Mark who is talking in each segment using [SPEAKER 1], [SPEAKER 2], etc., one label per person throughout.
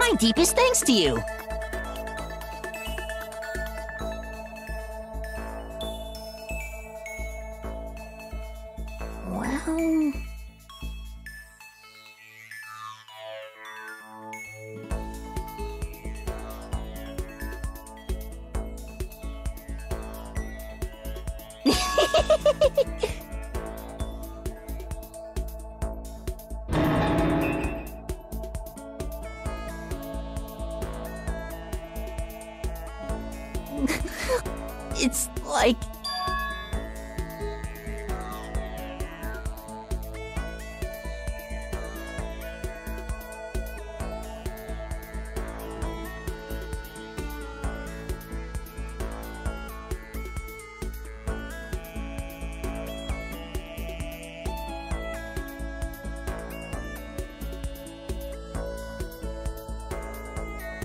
[SPEAKER 1] My deepest thanks to you.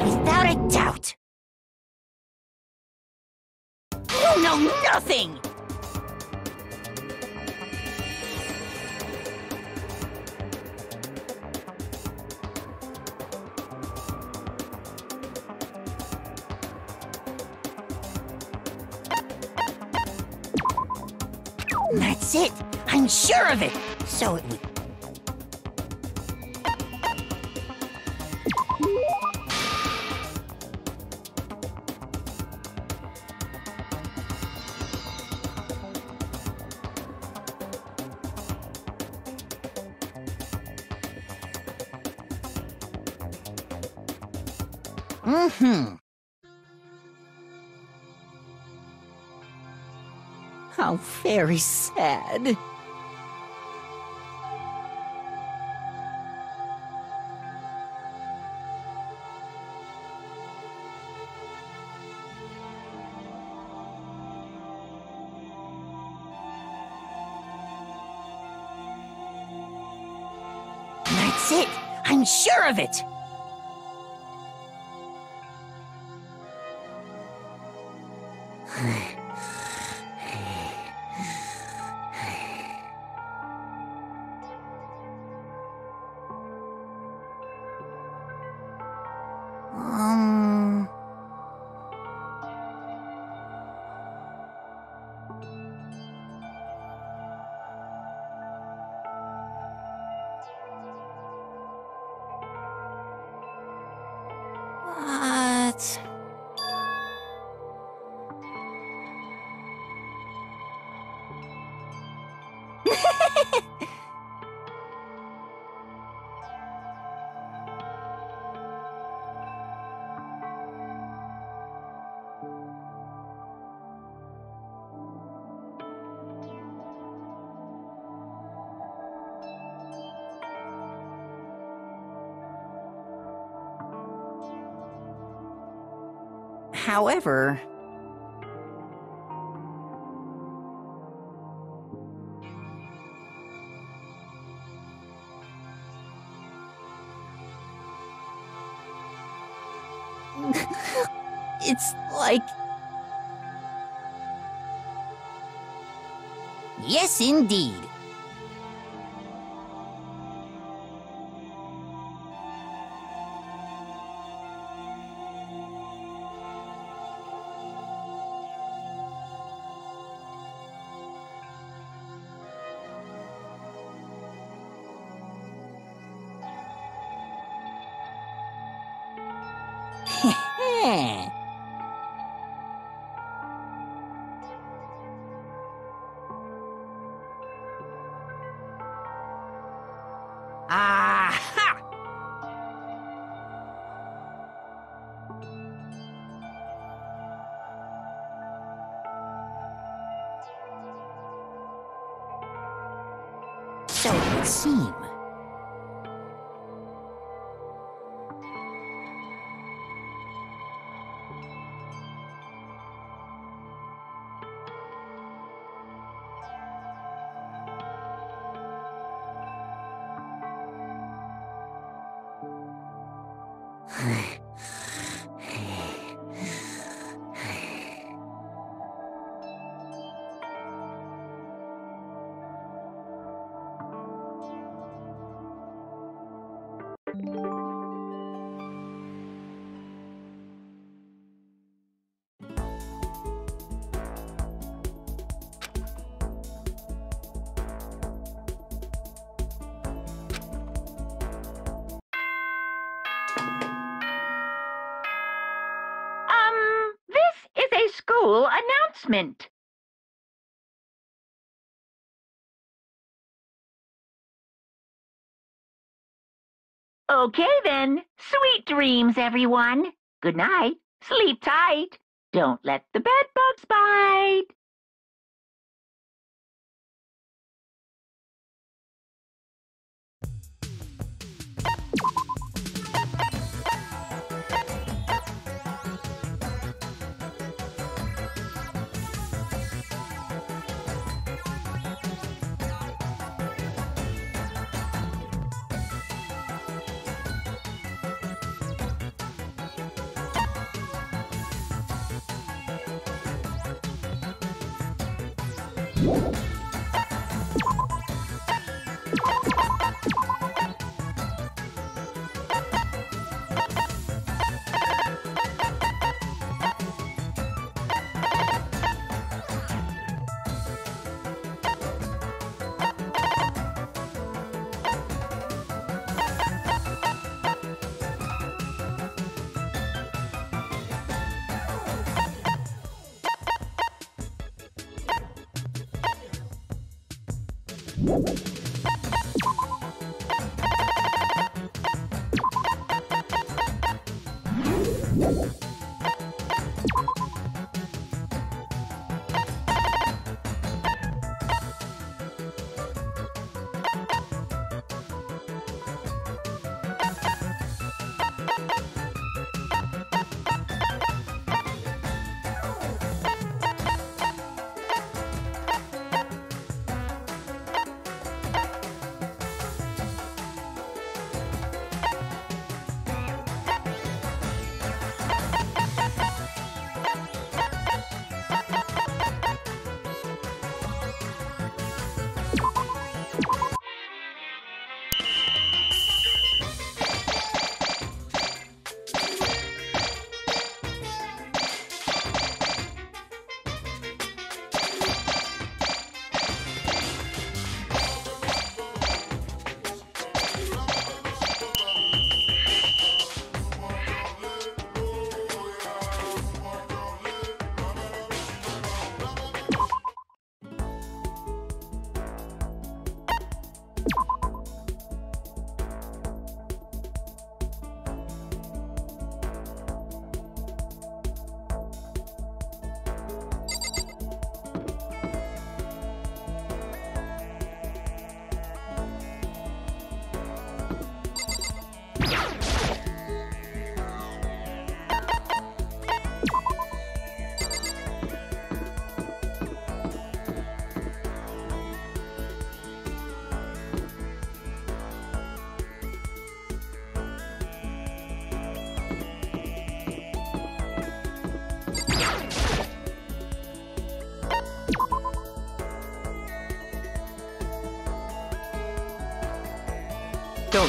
[SPEAKER 1] Without a doubt. You know nothing! That's it! I'm sure of it! So it would very sad. That's it! I'm sure of it! However, it's like. Yes, indeed. 啊哈！So it.
[SPEAKER 2] School announcement. Okay then. Sweet dreams, everyone. Good night. Sleep tight. Don't let the bed bugs bite.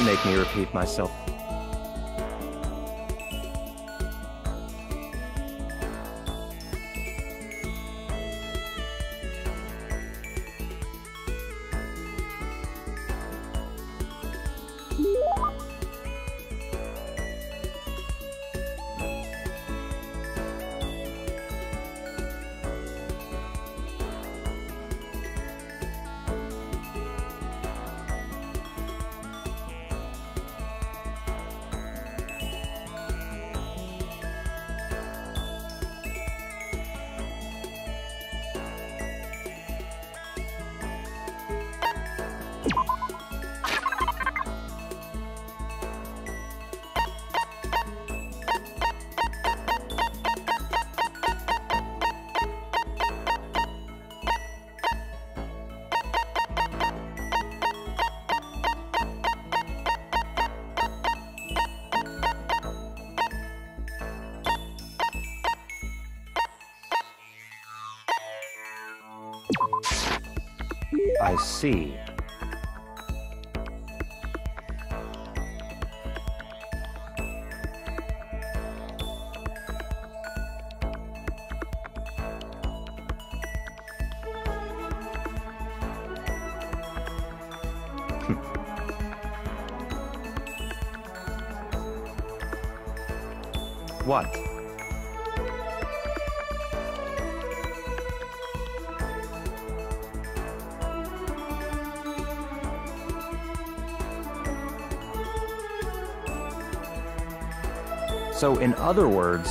[SPEAKER 3] Make me repeat myself. See. What? So, in other words,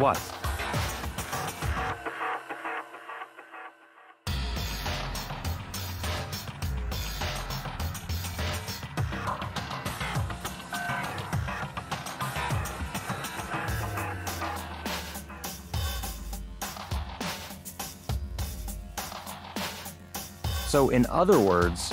[SPEAKER 3] What? So, in other words,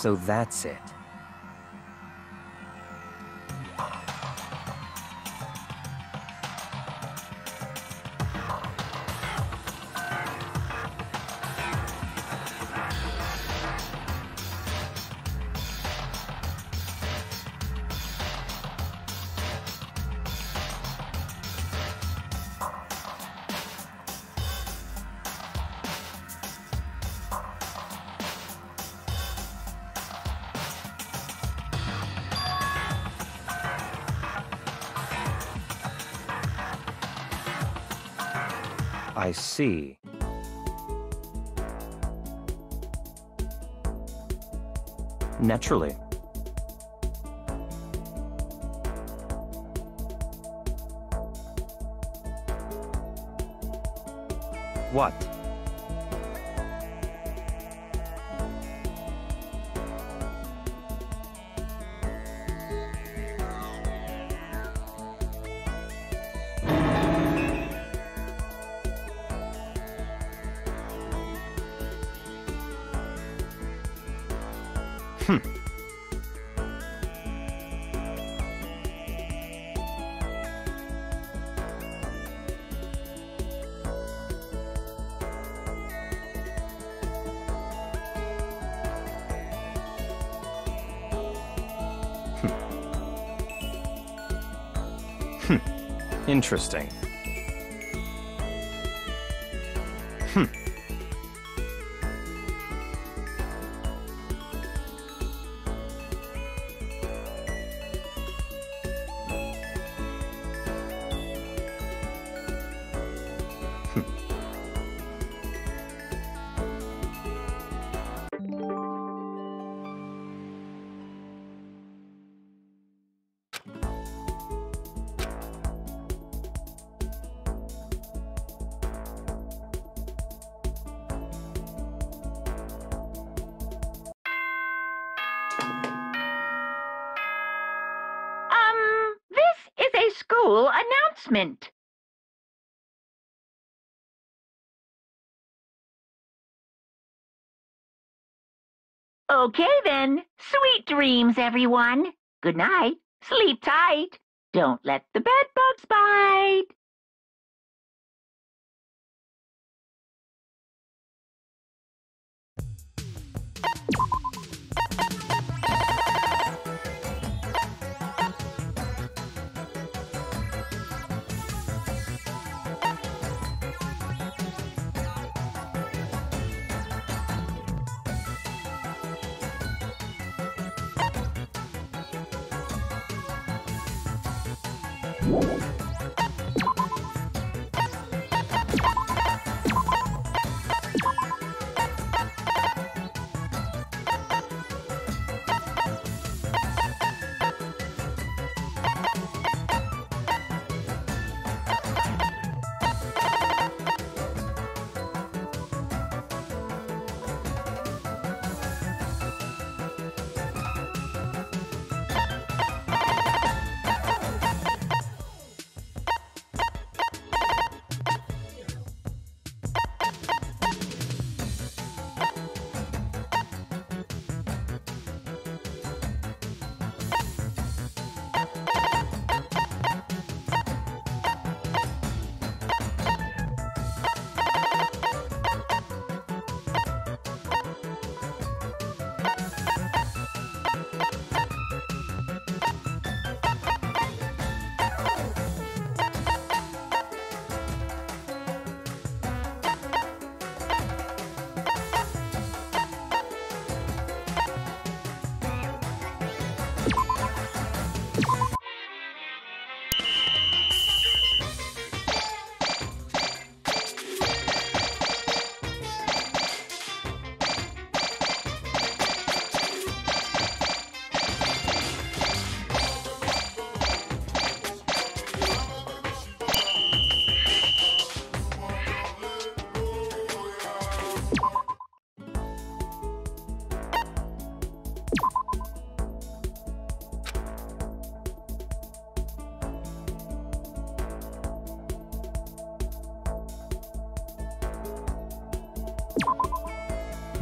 [SPEAKER 3] so that's it. Naturally. What? Interesting.
[SPEAKER 2] Announcement. Okay then, sweet dreams, everyone. Good night. Sleep tight. Don't let the bed bugs bite.
[SPEAKER 4] Música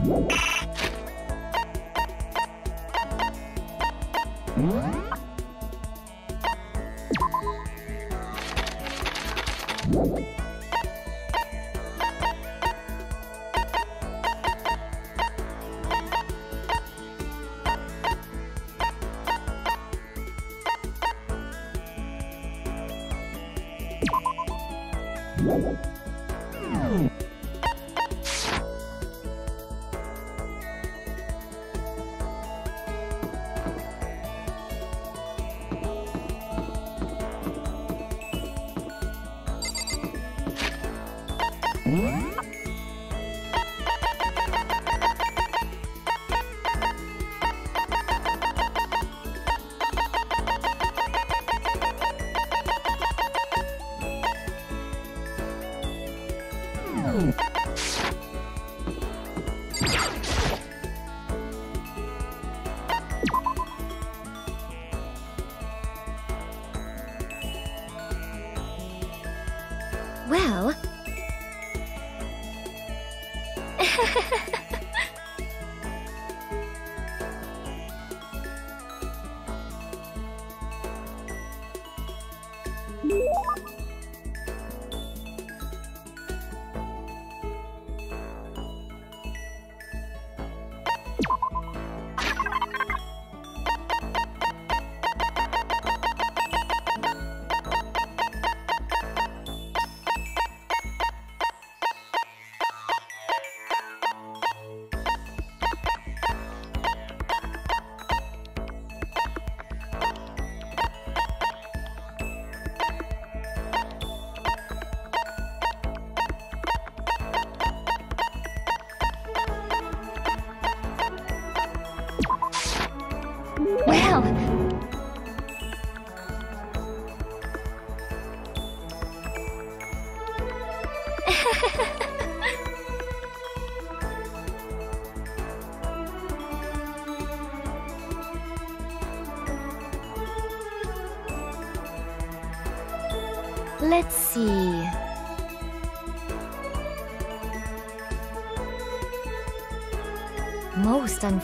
[SPEAKER 4] Well...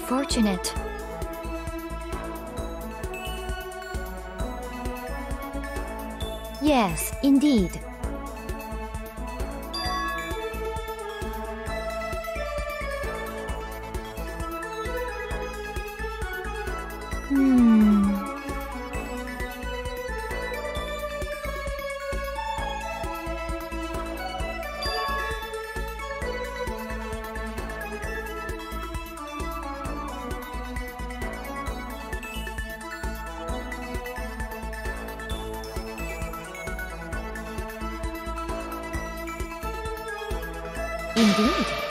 [SPEAKER 4] unfortunate. Yes, indeed. Indeed.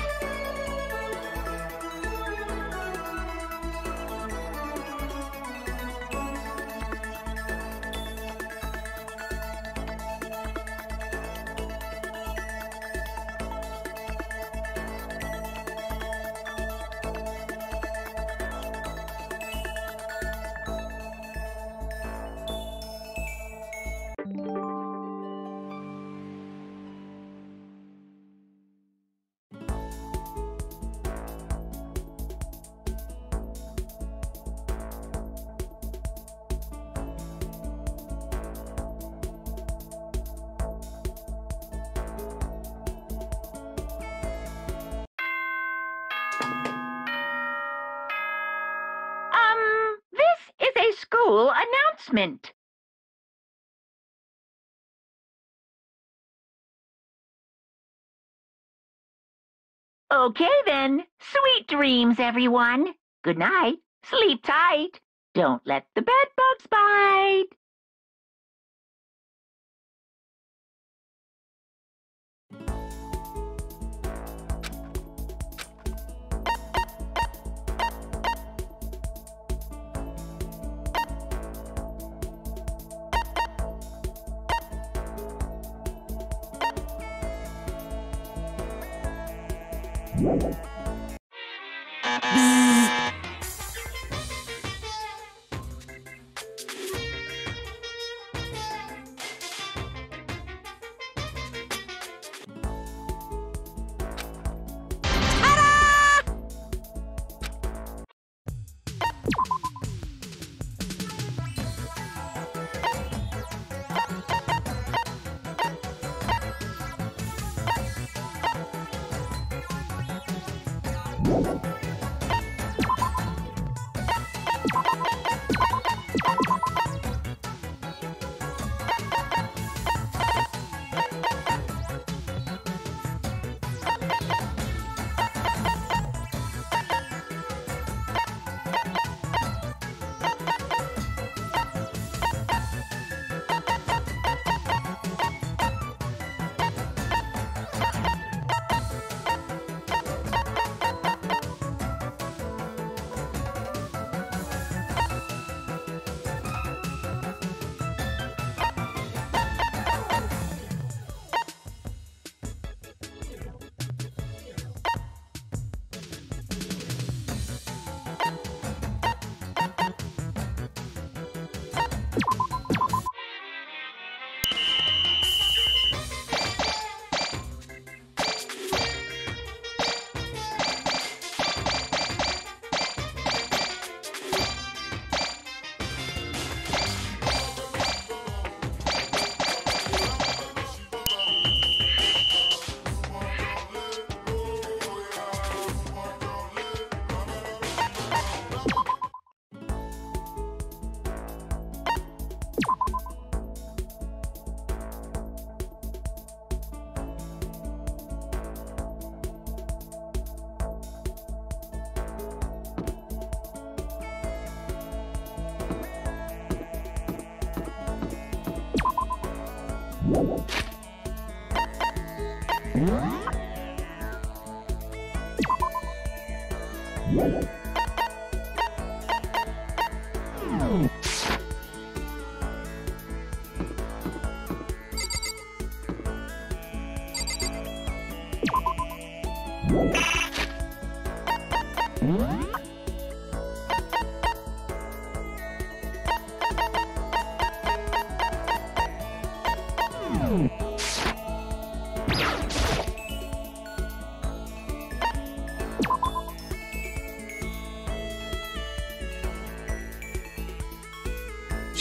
[SPEAKER 2] announcement Okay then, sweet dreams, everyone. Good night, sleep tight. Don't let the bed bugs bite.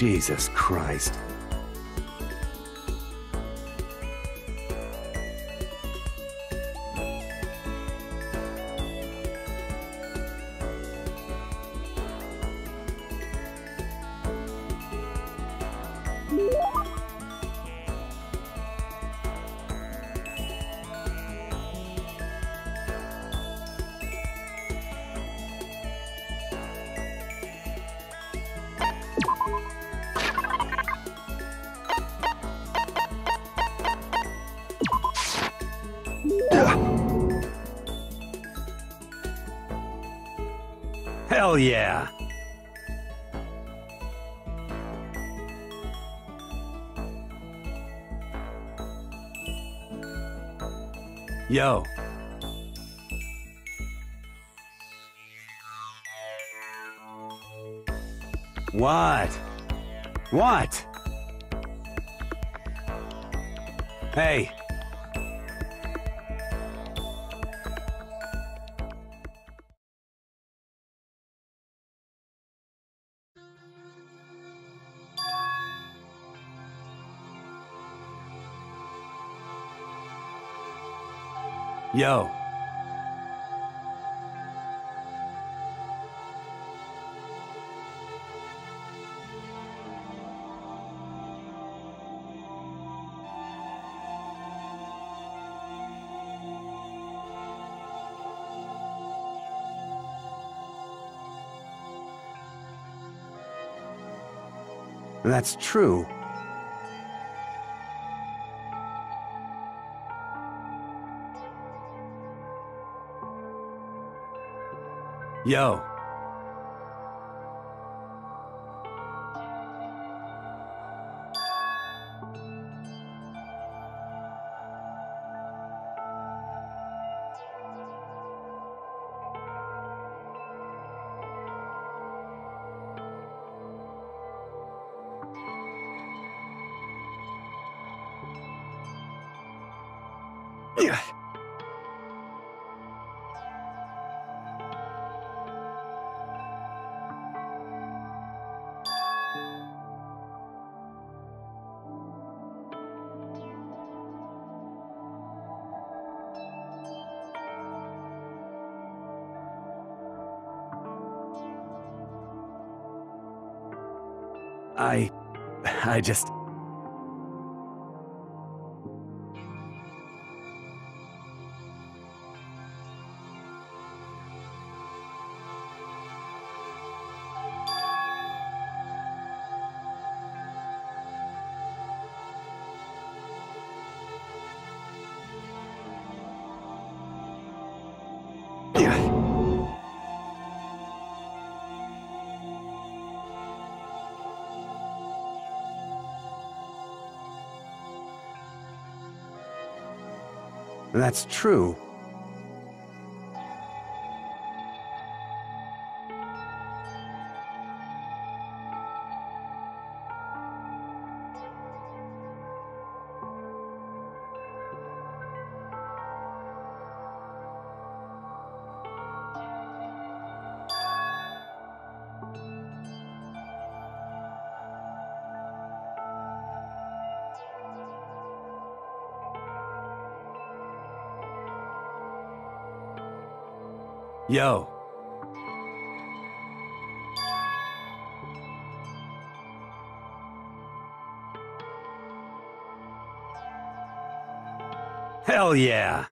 [SPEAKER 5] Jesus Christ. Hell yeah! Yo. What? What? Hey. Yo. That's true. Yo. I... I just... That's true. Yo. Hell yeah!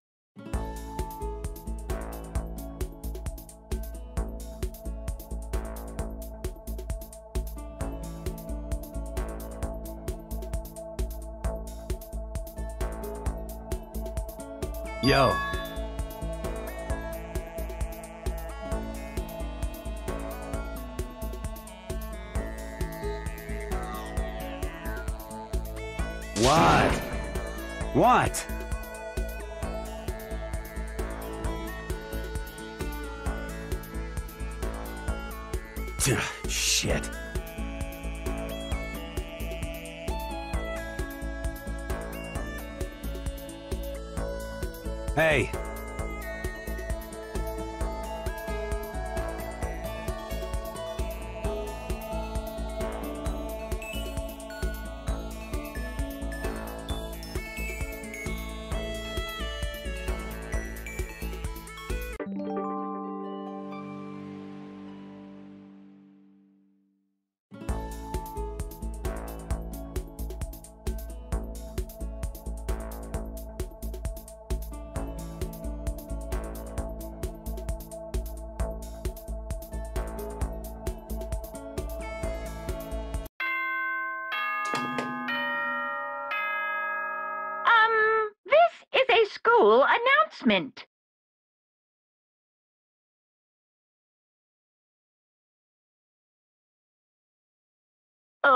[SPEAKER 5] Hey.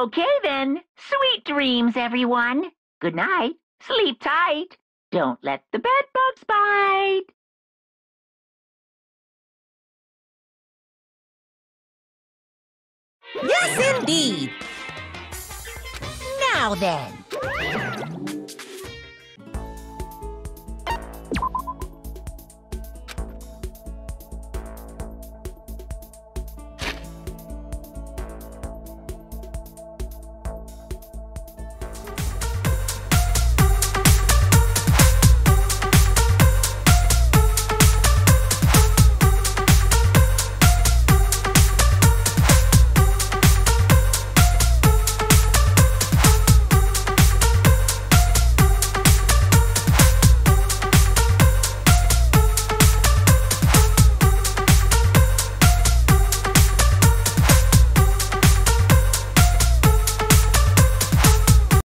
[SPEAKER 2] Okay then. Sweet dreams, everyone. Good night. Sleep tight. Don't let the bed bugs bite.
[SPEAKER 1] Yes, indeed. Now then.